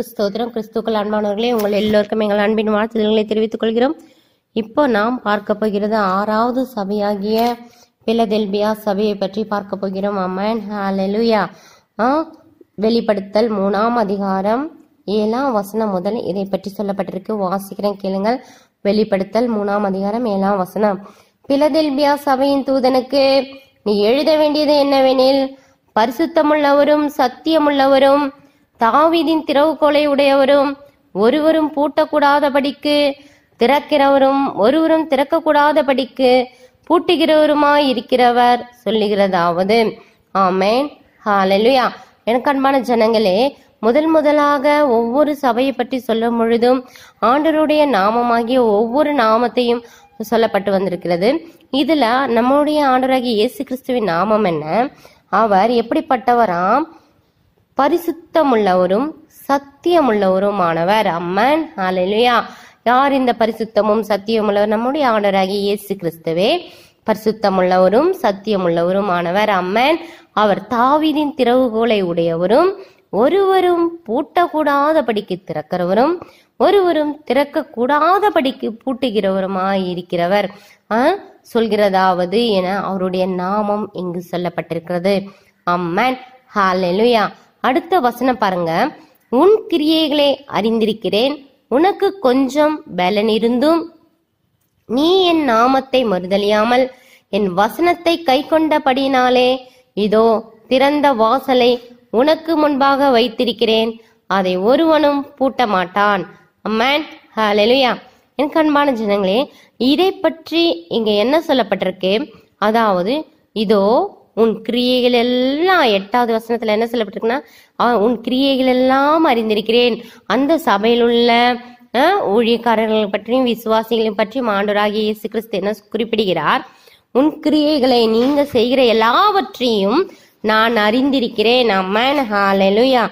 ஸ்தோத்திரம். கிறிஸ்துக்கள் அன்பானவர்களே உங்கள் எல்லோருக்கும் எங்கள் அன்பின் வாழ்த்துதல்களை தெரிவித்துக் கொள்கிறோம். இப்போ நாம் பார்க்க போகிறது ஆறாவது சபையாகிய பிலதெல்பியா சபையை பற்றி பார்க்க போகிறோம். அம்மன் ஹalleluya. வெளிப்படுத்தல் மூணாம் அதிகாரம் ஏழாம் வசனம் முதல் இதை பற்றி சொல்லப்பட்டிருக்கு. வாசிக்கிறேன் கேளுங்கள். வெளிப்படுத்தல் மூணாம் அதிகாரம் ஏழாம் வசனம். பிலதெல்பியா சபையின் தூதனுக்கு நீ எழுத வேண்டியது என்னவெனில் பரிசுத்தமுள்ளவரும் சத்தியமுள்ளவரும் தாவீதின் திறவுகோலை உடையவரும் ஒருவரும் பூட்டக்கூடாதபடிக்கு திறக்கிறவரும் ஒருவரும் திறக்கக்கூடாதபடிக்கு பூட்டுகிறவருமாய் இருக்கிறவர் சொல்லுகிறதாவது. ஆமேன். ஹalleluya. எனக்கு அன்பான ஜனங்களே முதல் முதலாக ஒவ்வொரு சபையை பற்றி சொல்லும் பொழுதும் ஆண்டவருடைய நாமமாகிய ஒவ்வொரு நாமத்தையும் சொல்லப்பட்டு வந்திருக்கிறது. இதுல நம்முடைய ஆண்டராகிய இயேசு கிறிஸ்துவின் நாமம் என்ன? அவர் எப்படிப்பட்டவராம்? பரிசுத்தமுள்ளவரும் சத்தியமுள்ளவருமானவர். அம்மன் ஹalleluya. யார் இந்த பரிசுத்தமும் சத்தியமுள்ளவர்? நம்முடைய ஆண்டவராகிய இயேசு கிறிஸ்துவே பரிசுத்தமுள்ளவரும் சத்தியமுள்ளவருமானவர். அம்மன் அவர் தாவிதின் திறவுகோலை உடையவரும் ஒருவரும் பூட்டக்கூடாதபடிக்கு திறக்கிறவரும் ஒருவரும் திறக்கக்கூடாதபடிக்கு பூட்டுகிறவருமாய் இருக்கிறவர் ஆ, சொல்கிறதாவது என அவருடைய நாமம் இங்கு சொல்லப்பட்டிருக்கிறது. அம்மன் ஹாலெலுயா அடுத்த வசனம் பாருங்க. உன் கிரியைகளை அறிந்திருக்கிறேன். உனக்கு கொஞ்சம் பலன் இருந்தும் நீ என் நாமத்தை மறுதலியாமல் என் வசனத்தை கை கொண்டபடினாலே இதோ திறந்த வாசலை உனக்கு முன்பாக வைத்திருக்கிறேன். அதை ஒருவனும் பூட்ட மாட்டான் அம்மன் ஹalleluya என் கண்பான ஜனங்களே இதை பற்றி இங்க என்ன சொல்லப்பட்டிருக்கு? அதாவது இதோ உன் கிரியைகள் எல்லாம் எட்டாவது வசனத்துல என்ன சொல்லப்பட்டிருக்குன்னா உன் கிரியைகள் எல்லாம் அறிந்திருக்கிறேன். அந்த சபையில் உள்ள அஹ், ஊழியக்காரர்களை பற்றியும் விசுவாசிகளையும் பற்றியும் ஆண்டோராகிய இயேசு கிறிஸ்து என்ன குறிப்பிடுகிறார்? உன் கிரியைகளை நீங்க செய்கிற எல்லாவற்றையும் நான் அறிந்திருக்கிறேன். அம்மன் ஹalleluya.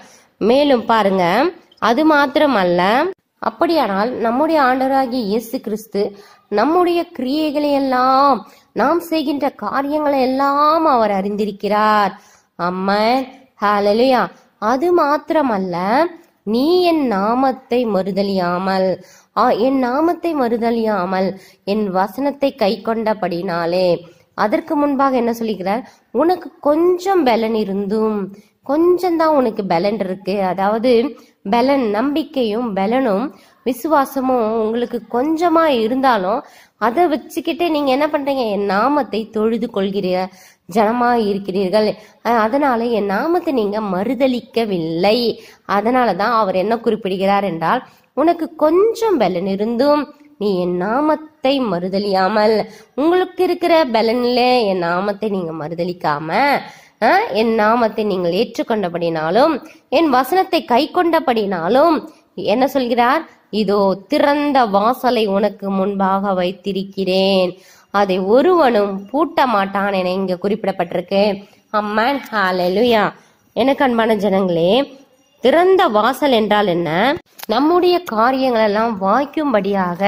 மேலும் பாருங்க. அது மாத்திரமல்ல அப்படியானால் நம்முடைய ஆண்டவராகிய இயேசு கிறிஸ்து நம்முடைய கிரியைகளை எல்லாம் நாம் செய்கின்ற காரியங்களை எல்லாம் அவர் அறிந்திருக்கிறார். அம்மன் ஹalleluya. அது மாத்திரமல்ல நீ என் நாமத்தை மறுதலியாமல் ஆ, என் நாமத்தை மறுதலியாமல் என் வசனத்தை கை கொண்டபடினாலே அதற்கு முன்பாக என்ன சொல்லிக்கிறார்? உனக்கு கொஞ்சம் பலன் இருந்தும் கொஞ்சம்தான் உனக்கு பலன் இருக்கு. அதாவது பலன் நம்பிக்கையும் பலனும் விசுவாசமும் உங்களுக்கு கொஞ்சமா இருந்தாலும் அதை வச்சுக்கிட்டு நீங்க என்ன பண்றீங்க? என் நாமத்தை தொழுது கொள்கிற ஜனமா இருக்கிறீர்கள். அதனால என் நாமத்தை நீங்க மறுதலிக்கவில்லை. அதனாலதான் அவர் என்ன குறிப்பிடுகிறார் என்றால் உனக்கு கொஞ்சம் பலன் இருந்தும் நீ என் நாமத்தை மறுதலியாமல் உங்களுக்கு இருக்கிற பலன்ல என் நாமத்தை நீங்க மறுதளிக்காம என் நாமத்தை நீங்கள் ஏற்றுக்கொண்டபடினாலும் என் வசனத்தை கை கொண்டபடினாலும் என்ன சொல்கிறார்? இதோ திறந்த வாசலை உனக்கு முன்பாக வைத்திருக்கிறேன். அதை ஒருவனும் பூட்ட மாட்டான் என இங்க குறிப்பிடப்பட்டிருக்கு. அம்மன். ஹalleluya. எனக்கு அன்பான ஜனங்களே திறந்த வாசல் என்றால் என்ன? நம்முடைய காரியங்கள் எல்லாம் வாய்க்கும்படியாக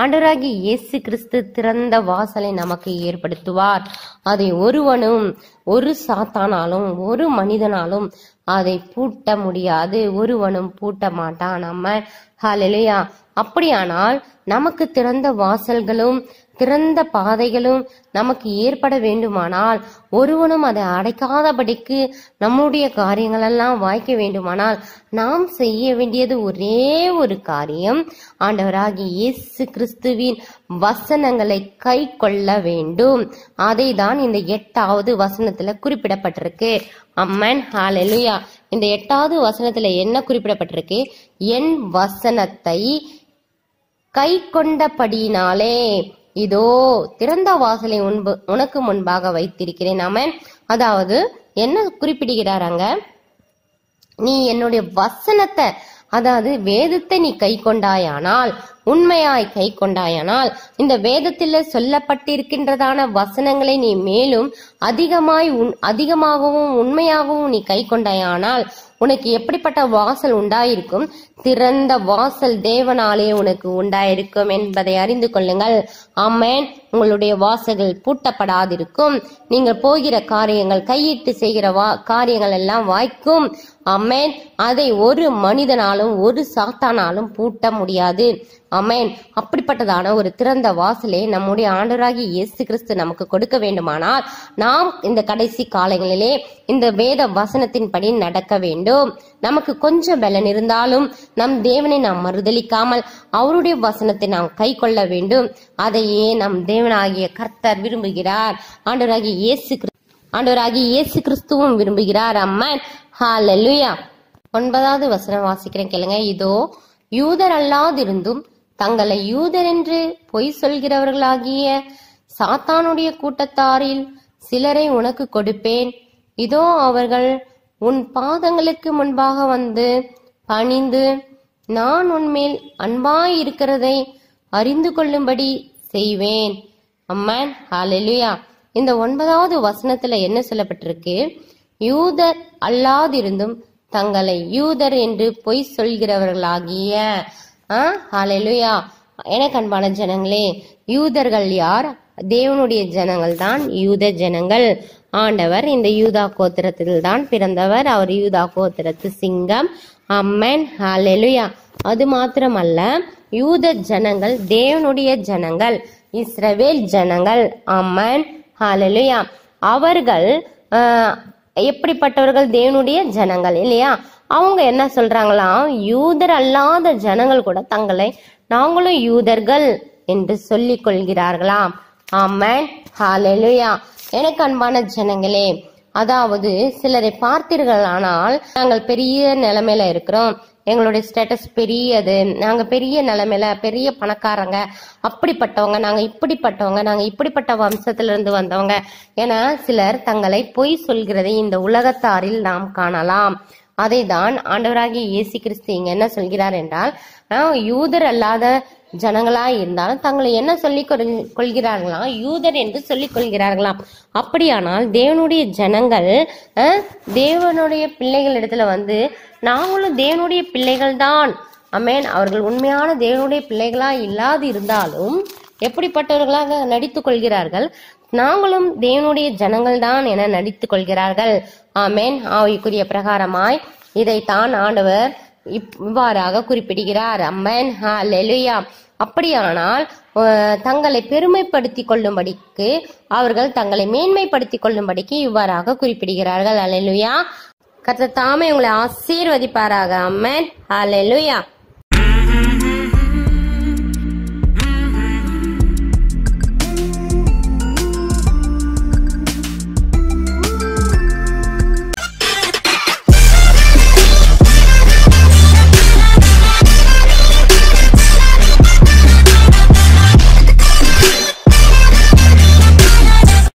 ஆண்டவராகிய இயேசு கிறிஸ்து திறந்த வாசலை நமக்கு ஏற்படுத்துவார். அதை ஒருவனும் ஒரு சாத்தானாலும் ஒரு மனிதனாலும் அதை பூட்ட முடியாது. ஒருவனும் பூட்ட மாட்டான். நம்ம ஹாலிலையா அப்படியானால் நமக்கு திறந்த வாசல்களும் திறந்த பாதைகளும் நமக்கு ஏற்பட வேண்டுமானால் ஒருவனும் அதை அடைக்காதபடிக்கு நம்முடைய காரியங்களெல்லாம் வாய்க்க வேண்டுமானால் நாம் செய்ய வேண்டியது ஒரே ஒரு காரியம் ஆண்டவராகி இயேசு கிறிஸ்துவின் வசனங்களை கை கொள்ள வேண்டும். அதை தான் இந்த எட்டாவது வசனத்துல குறிப்பிடப்பட்டிருக்கு. அம்மன் ஹalleluya இந்த எட்டாவது வசனத்துல என்ன குறிப்பிடப்பட்டிருக்கு? என் வசனத்தை கை கொண்டபடியினாலே இதோ திறந்த வாசலை உன்பு உனக்கு முன்பாக வைத்திருக்கிறேன். ஆமென். அதாவது என்ன குறிப்பிடுகிறாராங்க நீ என்னுடைய வசனத்தை அதாவது வேதத்தை நீ கை கொண்டாயானால் உண்மையாய் கை கொண்டாயானால் இந்த வேதத்தில் சொல்லப்பட்டிருக்கின்றதான வசனங்களை நீ மேலும் அதிகமாய் உன் அதிகமாகவும் உண்மையாகவும் நீ கை கொண்டாயானால் உனக்கு எப்படிப்பட்ட வாசல் உண்டாயிருக்கும்? திறந்த வாசல் தேவனாலே உனக்கு உண்டாயிருக்கும் என்பதை அறிந்து கொள்ளுங்கள். அம்மேன் உங்களுடைய வாசல்கள் பூட்டப்படாதிருக்கும். நீங்கள் போகிற காரியங்கள் கையிட்டு செய்கிற வா காரியங்கள் எல்லாம் வாய்க்கும். அமேன் அதை ஒரு மனிதனாலும் ஒரு சாத்தானாலும் பூட்ட முடியாது. அமேன் அப்படிப்பட்டதான ஒரு திறந்த வாசலை நம்முடைய ஆண்டராகி இயேசு கிறிஸ்து நமக்கு கொடுக்க வேண்டுமானால் நாம் இந்த கடைசி காலங்களிலே இந்த வேத வசனத்தின்படி நடக்க வேண்டும். நமக்கு கொஞ்சம் பலன் இருந்தாலும் நம் தேவனை நாம் மறுதலிக்காமல் அவருடைய வசனத்தை நாம் கை கொள்ள வேண்டும். அதையே நம் தேவனாகிய கர்த்தர் விரும்புகிறார். ஆண்டவராகிய இயேசு கிறிஸ்து ஆண்டவராகிய இயேசு கிறிஸ்துவும் விரும்புகிறார். அம்மன் ஹalleluya ஒன்பதாவது வசனம் வாசிக்கிறேன் கேளுங்க. இதோ யூதர் அல்லாதிருந்தும் தங்களை யூதர் என்று பொய் சொல்கிறவர்களாகிய சாத்தானுடைய கூட்டத்தாரில் சிலரை உனக்கு கொடுப்பேன். இதோ அவர்கள் உன் பாதங்களுக்கு முன்பாக வந்து பணிந்து நான் உன்மேல் அன்பாயிருக்கிறதை அறிந்து கொள்ளும்படி செய்வேன். அம்மன் ஹாலெலுயா இந்த ஒன்பதாவது வசனத்துல என்ன சொல்லப்பட்டிருக்கு? யூதர் அல்லாதிருந்தும் தங்களை யூதர் என்று பொய் சொல்கிறவர்களாகிய ஆ, எனக்கு அன்பான ஜனங்களே யூதர்கள் யார்? தேவனுடைய ஜனங்கள் தான் யூத ஜனங்கள். ஆண்டவர் இந்த யூதா கோத்திரத்தில் தான் பிறந்தவர். அவர் யூதா கோத்திரத்து சிங்கம். அம்மன் ஹலெலுயா அது மாத்திரமல்ல யூத ஜனங்கள் தேவனுடைய ஜனங்கள் இஸ்ரவேல் ஜனங்கள். அம்மன் ஹலெலுயா அவர்கள் ஆஹ், எப்படிப்பட்டவர்கள்? தேவனுடைய ஜனங்கள் இல்லையா? அவங்க என்ன சொல்றாங்களாம் யூதர் அல்லாத ஜனங்கள் கூட தங்களை நாங்களும் யூதர்கள் என்று சொல்லிக் கொள்கிறார்களாம். ஆமென். ஹalleluya. எனக்கு அன்பான ஜனங்களே அதாவது சிலரை பார்த்தீர்களானால் நாங்கள் பெரிய நிலைமையில இருக்கிறோம். எங்களுடைய ஸ்டேட்டஸ் பெரியது. நாங்க பெரிய நிலைமையில பெரிய பணக்காரங்க அப்படிப்பட்டவங்க நாங்க இப்படிப்பட்டவங்க நாங்க இப்படிப்பட்ட வம்சத்துல இருந்து வந்தவங்க என சிலர் தங்களை பொய் சொல்கிறதை இந்த உலகத்தாரில் நாம் காணலாம். அதை தான் ஆண்டவராகிய இயேசு கிறிஸ்து இங்க என்ன சொல்கிறார் என்றால் யூதர் அல்லாத ஜனங்களாக இருந்தாலும் தங்களை என்ன சொல்லிக் கொள்- கொள்கிறார்களாம்? யூதர் என்று சொல்லிக் கொள்கிறார்களாம். அப்படியானால் தேவனுடைய ஜனங்கள் தேவனுடைய தேவனுடைய பிள்ளைகளிடத்துல வந்து நாங்களும் தேவனுடைய பிள்ளைகள் தான் அமேன் அவர்கள் உண்மையான தேவனுடைய பிள்ளைகளா இல்லாது இருந்தாலும் எப்படிப்பட்டவர்களாக நடித்து கொள்கிறார்கள்? நாங்களும் தேவனுடைய ஜனங்கள் தான் என நடித்து கொள்கிறார்கள். ஆமேன். ஆவிக்குரிய பிரகாரமாய் இதைத்தான் ஆண்டவர் இவ்வாறாக குறிப்பிடுகிறார். அம்மன். ஹாலெலுயா அப்படியானால் தங்களை பெருமைப்படுத்திக் கொள்ளும்படிக்கு அவர்கள் தங்களை மேன்மைப்படுத்திக் கொள்ளும்படிக்கு இவ்வாறாக குறிப்பிடுகிறார்கள். அலெலுயா கத்த தாமே உங்களை ஆசீர்வதிப்பாராக. அம்மன். அலெலுயா